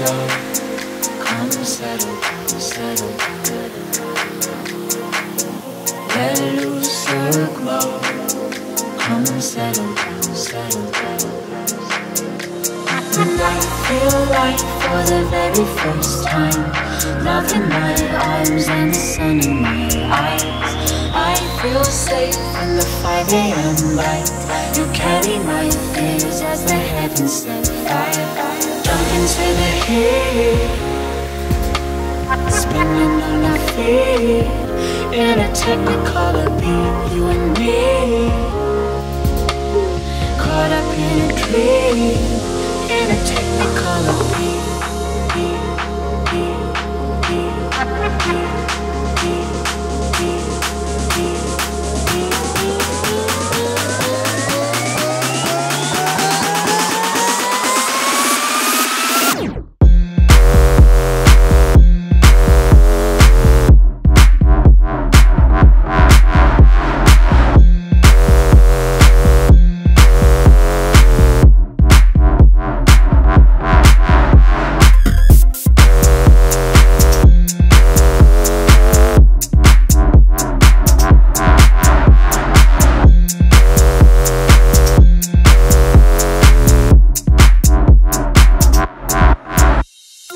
Slow. Come settle settle. Let loose your glow. Come settle settle. And I feel right for the very first time. Love in my arms and the sun in my eyes. I feel safe in the 5 a.m. light. You carry my fears as the heavens set fire. The heat, spinning on our feet. In a technicolor beat. You and me, caught up in a dream,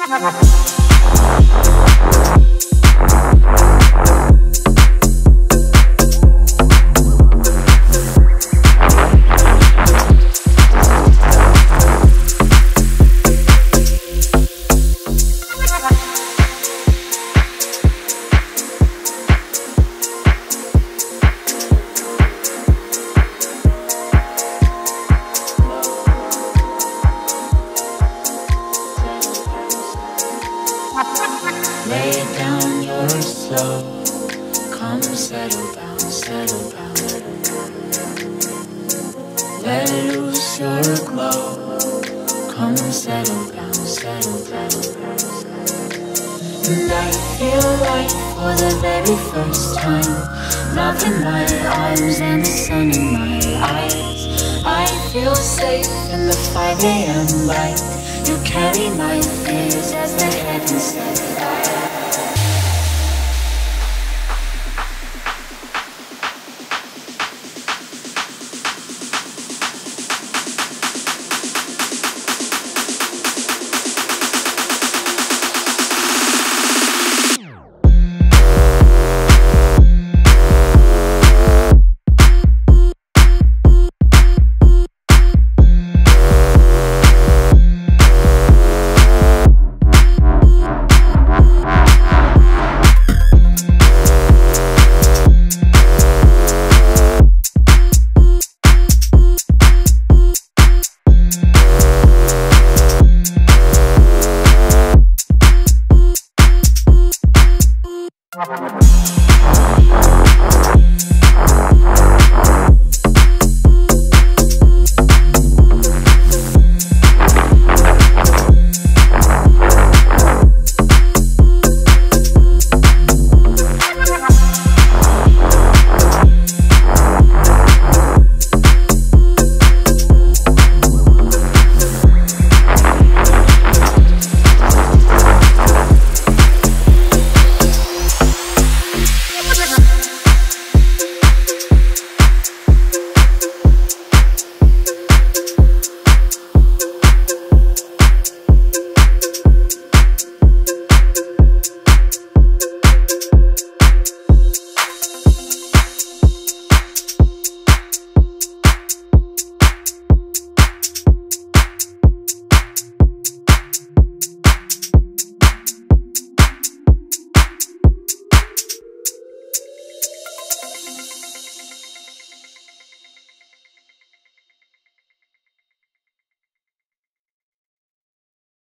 in a technicolor beat. beat, beat, beat, beat, beat, beat, beat. Lay down your soul. Come settle down, settle down. Let loose your glow. Come settle down, settle down. And I feel like for the very first time. Love in my arms and the sun in my eyes. I feel safe in the 5 a.m. light. You carry my fears as the heavens set fire.